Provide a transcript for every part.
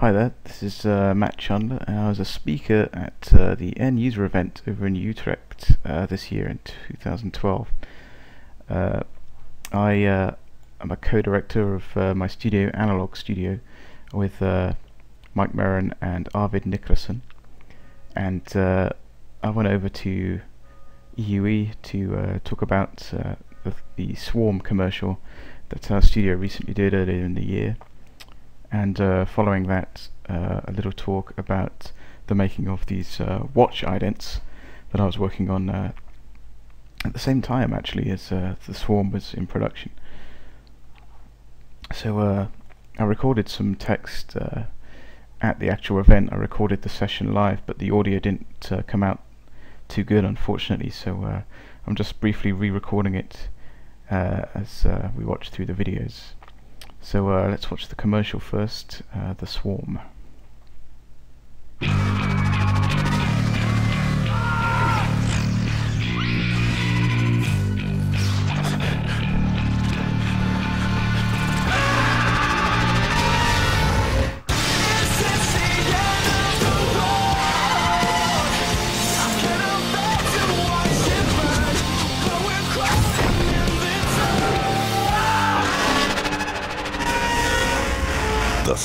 Hi there, this is uh, Matt Chandler and I was a speaker at uh, the end user event over in Utrecht uh, this year in 2012. Uh, I uh, am a co-director of uh, my studio, Analog Studio, with Mike Merrin and Arvid Niklasson and I went over to EUE to talk about the, the Swarm commercial that our studio recently did earlier in the year and uh, following that uh, a little talk about the making of these uh, watch idents that I was working on uh, at the same time actually as uh, the Swarm was in production. So uh, I recorded some text at the actual event. I recorded the session live but the audio didn't come out too good unfortunately so I'm just briefly re-recording it as we watch through the videos. So uh, let's watch the commercial first, uh, The Swarm.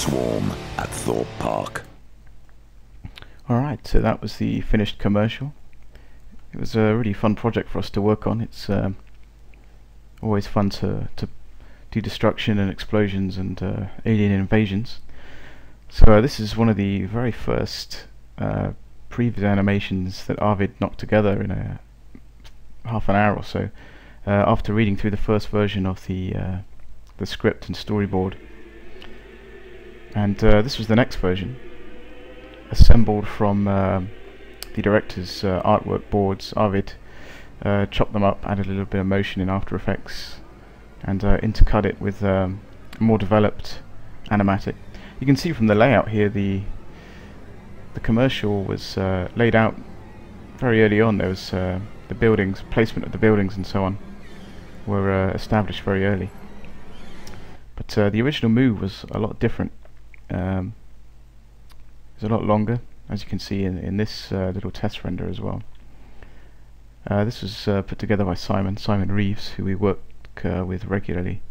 Swarm at Thorpe Park. Alright, so that was the finished commercial. It was a really fun project for us to work on. It's um, always fun to, to do destruction and explosions and uh, alien invasions. So uh, this is one of the very first uh, previs animations that Arvid knocked together in a half an hour or so. Uh, after reading through the first version of the uh, the script and storyboard and uh, this was the next version assembled from uh, the director's uh, artwork boards Arvid uh, chopped them up added a little bit of motion in After Effects and uh, intercut it with um, more developed animatic. You can see from the layout here the the commercial was uh, laid out very early on. There was the buildings placement of the buildings and so on were established very early. But the original move was a lot different um, it's a lot longer as you can see in, in this uh, little test render as well. Uh, this was uh, put together by Simon, Simon Reeves, who we work uh, with regularly,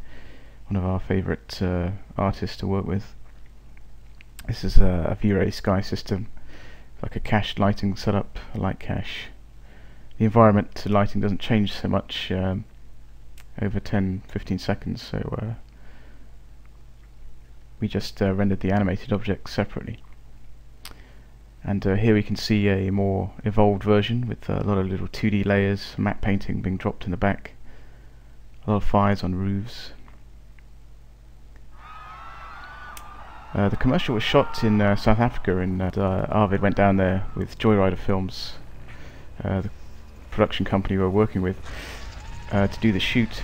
one of our favourite uh, artists to work with. This is a, a V-Ray sky system, like a cached lighting setup, a light cache. The environment lighting doesn't change so much um, over 10-15 seconds, so uh, we just uh, rendered the animated object separately. And uh, here we can see a more evolved version with a lot of little 2D layers, matte painting being dropped in the back, a lot of fires on roofs. Uh, the commercial was shot in uh, South Africa and uh, Arvid went down there with Joyrider Films, uh, the production company we were working with, uh, to do the shoot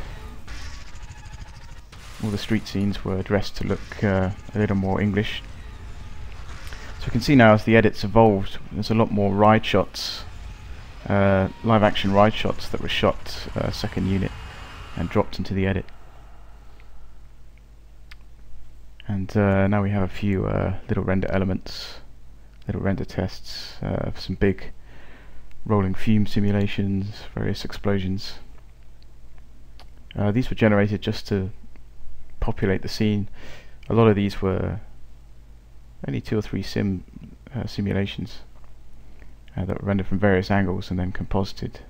all the street scenes were dressed to look uh, a little more English. So we can see now as the edits evolved, there's a lot more ride shots, uh, live action ride shots that were shot uh, second unit and dropped into the edit. And uh, now we have a few uh, little render elements, little render tests, uh, some big rolling fume simulations, various explosions. these were generated just to populate the scene. A lot of these were only two or three sim uh, simulations uh, that were rendered from various angles and then composited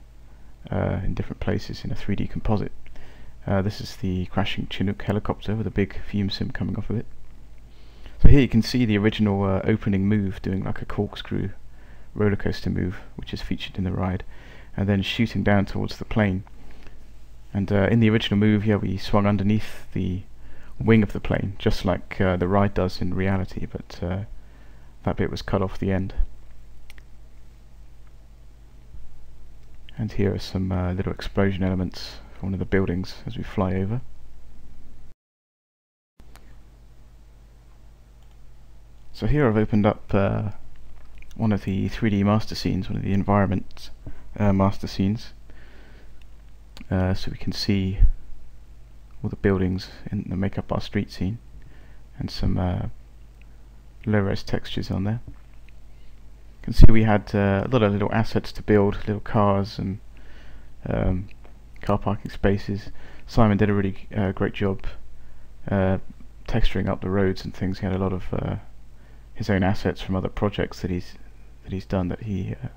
uh, in different places in a 3D composite. Uh, this is the crashing Chinook helicopter with a big fume sim coming off of it. So here you can see the original uh, opening move doing like a corkscrew roller coaster move which is featured in the ride and then shooting down towards the plane. And uh, in the original move here we swung underneath the wing of the plane, just like uh, the ride does in reality, but uh, that bit was cut off the end. And here are some uh, little explosion elements for one of the buildings as we fly over. So here I've opened up uh, one of the 3D master scenes, one of the environment uh, master scenes, uh, so we can see all the buildings in, that make up our street scene, and some uh, low-res textures on there. You can see we had uh, a lot of little assets to build, little cars and um, car parking spaces. Simon did a really uh, great job uh, texturing up the roads and things. He had a lot of uh, his own assets from other projects that he's that he's done that he uh,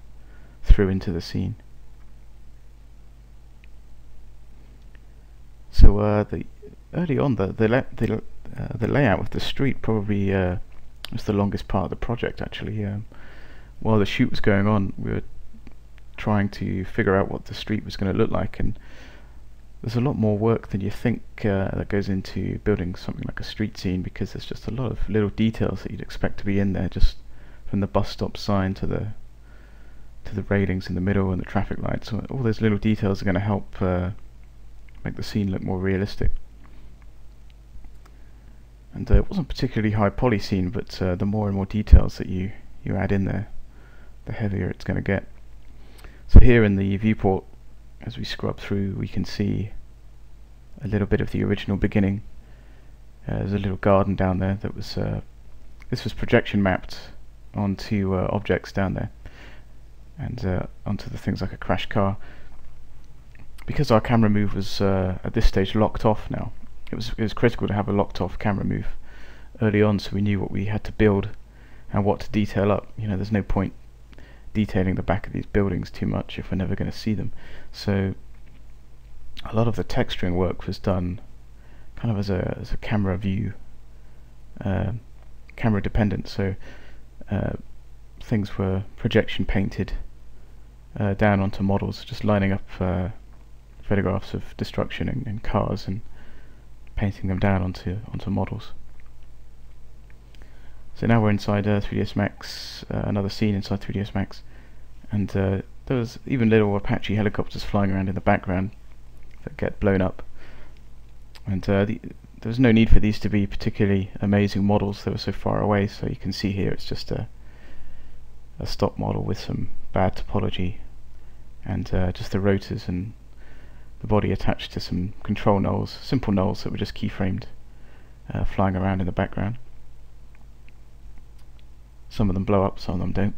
threw into the scene. So uh, the early on the the la the, uh, the layout of the street probably uh, was the longest part of the project actually. Um, while the shoot was going on, we were trying to figure out what the street was going to look like, and there's a lot more work than you think uh, that goes into building something like a street scene because there's just a lot of little details that you'd expect to be in there, just from the bus stop sign to the to the railings in the middle and the traffic lights. So all those little details are going to help uh, make the scene look more realistic. And uh, it wasn't particularly high poly scene, but uh, the more and more details that you you add in there, the heavier it's going to get. So here in the viewport, as we scrub through, we can see a little bit of the original beginning. Uh, there's a little garden down there that was uh, this was projection mapped onto uh, objects down there and uh, onto the things like a crash car. Because our camera move was uh, at this stage locked off now, it was it was critical to have a locked off camera move early on, so we knew what we had to build and what to detail up. You know, there's no point detailing the back of these buildings too much if we're never going to see them. So a lot of the texturing work was done kind of as a as a camera view, uh, camera dependent. So uh, things were projection painted uh, down onto models, just lining up uh, photographs of destruction in, in cars and painting them down onto onto models. So now we're inside uh, 3ds Max, uh, another scene inside 3ds Max, and uh, there was even little Apache helicopters flying around in the background that get blown up. And uh, the, there was no need for these to be particularly amazing models, they were so far away, so you can see here it's just a, a stock model with some bad topology and uh, just the rotors and the body attached to some control nulls, simple nulls that were just keyframed, uh, flying around in the background. Some of them blow up, some of them don't.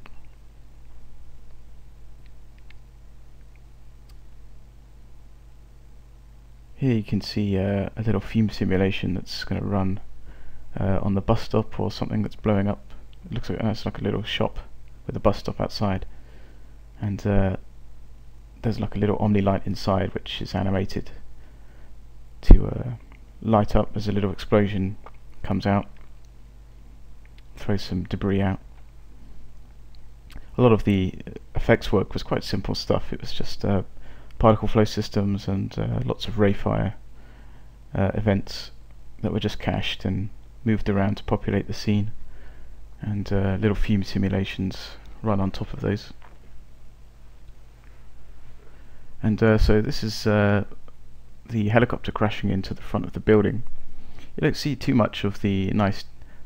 Here you can see uh, a little fume simulation that's going to run uh, on the bus stop or something that's blowing up. It looks like uh, it's like a little shop with a bus stop outside, and uh, there's like a little omni light inside which is animated to uh, light up as a little explosion comes out throw some debris out. A lot of the effects work was quite simple stuff. It was just uh, particle flow systems and uh, lots of rayfire uh, events that were just cached and moved around to populate the scene and uh, little fume simulations run on top of those. And uh, so this is uh, the helicopter crashing into the front of the building. You don't see too much of the nice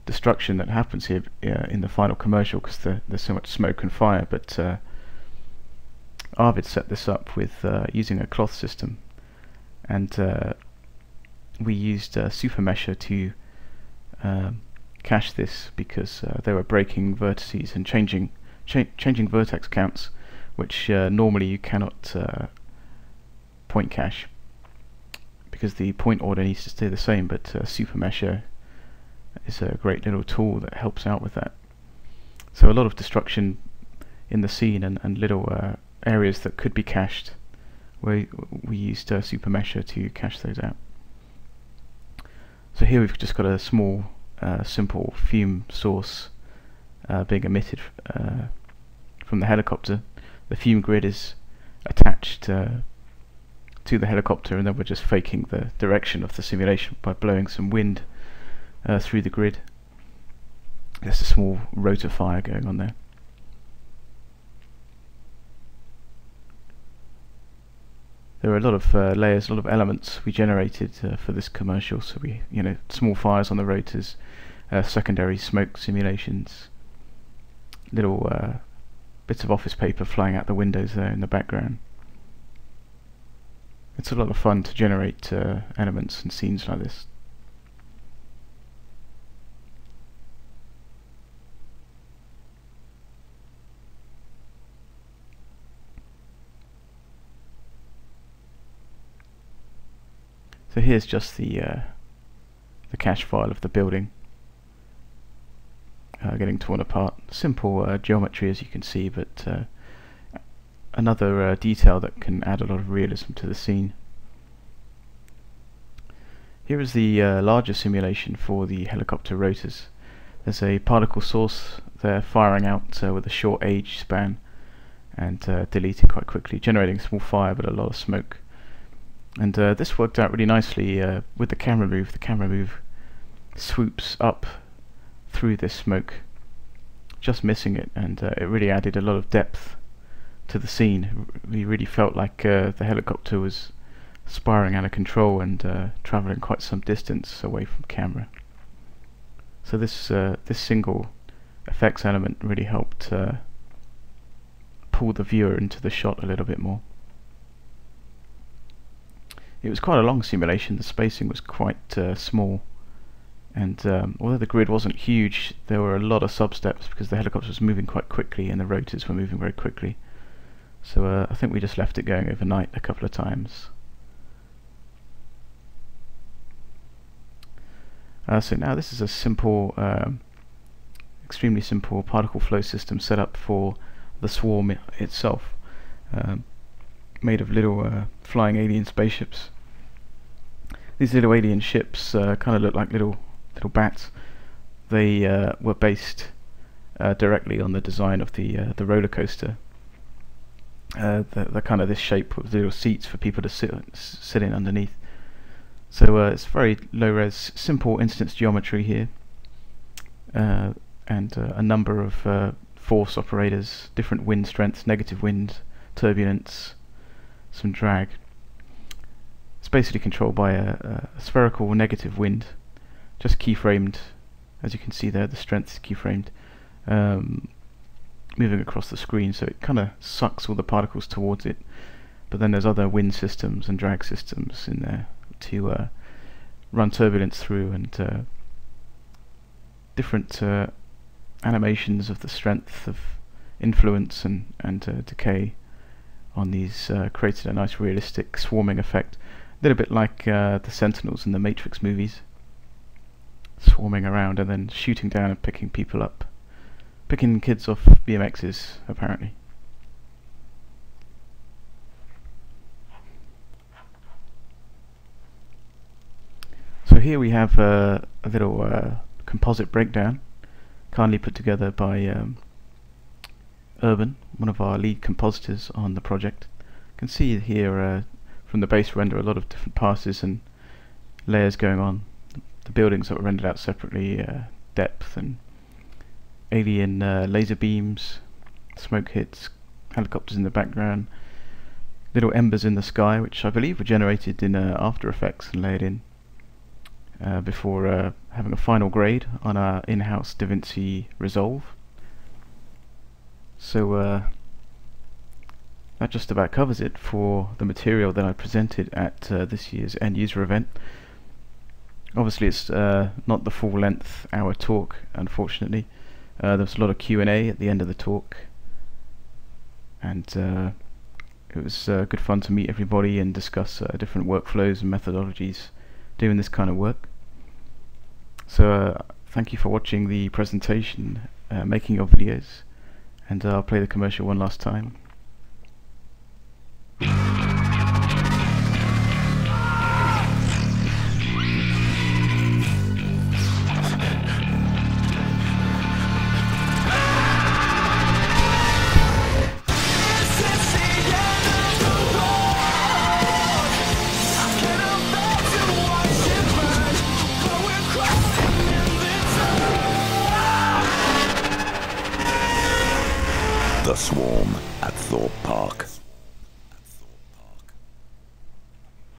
destruction that happens here uh, in the final commercial because the, there's so much smoke and fire but uh, Arvid set this up with uh, using a cloth system and uh, we used uh, Supermesher to um, cache this because they were breaking vertices and changing cha changing vertex counts which normally you cannot point cache because the point order needs to stay the same but Supermesher is a great little tool that helps out with that. So a lot of destruction in the scene and, and little uh, areas that could be cached we, we used uh, Supermesher to cache those out. So here we've just got a small uh, simple fume source uh, being emitted uh, from the helicopter. The fume grid is attached uh, to the helicopter and then we're just faking the direction of the simulation by blowing some wind uh, through the grid. There's a small rotor fire going on there. There are a lot of uh, layers, a lot of elements we generated uh, for this commercial. So we, you know, small fires on the rotors, uh, secondary smoke simulations, little uh, bits of office paper flying out the windows there in the background. It's a lot of fun to generate uh, elements and scenes like this. So here's just the uh, the cache file of the building uh, getting torn apart. Simple uh, geometry as you can see, but uh, another uh, detail that can add a lot of realism to the scene. Here is the uh, larger simulation for the helicopter rotors. There's a particle source there firing out uh, with a short age span and deleting quite quickly, generating small fire but a lot of smoke. And this worked out really nicely with the camera move. The camera move swoops up through this smoke, just missing it, and uh, it really added a lot of depth to the scene. We really felt like uh, the helicopter was spiraling out of control and uh, traveling quite some distance away from camera. So this uh, this single effects element really helped uh, pull the viewer into the shot a little bit more. It was quite a long simulation. The spacing was quite uh, small and um, although the grid wasn't huge there were a lot of sub-steps because the helicopter was moving quite quickly and the rotors were moving very quickly so uh, I think we just left it going overnight a couple of times. Uh, so now this is a simple um, extremely simple particle flow system set up for the swarm itself um, made of little uh, flying alien spaceships. These little alien ships uh, kind of look like little little bats, they uh, were based uh, directly on the design of the uh, the roller coaster. Uh, the, the kind of this shape with little seats for people to sit sit in underneath. So uh, it's very low res, simple instance geometry here, uh, and a number of force operators, different wind strengths, negative wind, turbulence, some drag. It's basically controlled by a, a spherical negative wind just keyframed as you can see there the strength is keyframed um, moving across the screen so it kind of sucks all the particles towards it. But then there's other wind systems and drag systems in there to uh, run turbulence through and uh, different uh, animations of the strength of influence and, and uh, decay on these uh, created a nice realistic swarming effect. A little bit like uh, the Sentinels in the Matrix movies. Swarming around and then shooting down and picking people up. Picking kids off BMXs, apparently. So here we have uh, a little uh, composite breakdown, kindly put together by um, Urban, one of our lead compositors on the project. You can see here uh, from the base render a lot of different passes and layers going on the buildings that were rendered out separately, uh, depth and alien uh, laser beams, smoke hits, helicopters in the background, little embers in the sky, which I believe were generated in uh, After Effects and laid in uh, before uh, having a final grade on our in-house DaVinci Resolve. So uh, that just about covers it for the material that I presented at this year's end user event. Obviously it's uh, not the full length hour talk unfortunately. Uh, there was a lot of Q&A at the end of the talk and uh, it was uh, good fun to meet everybody and discuss uh, different workflows and methodologies doing this kind of work. So uh, thank you for watching the presentation, making your videos and I'll play the commercial one last time.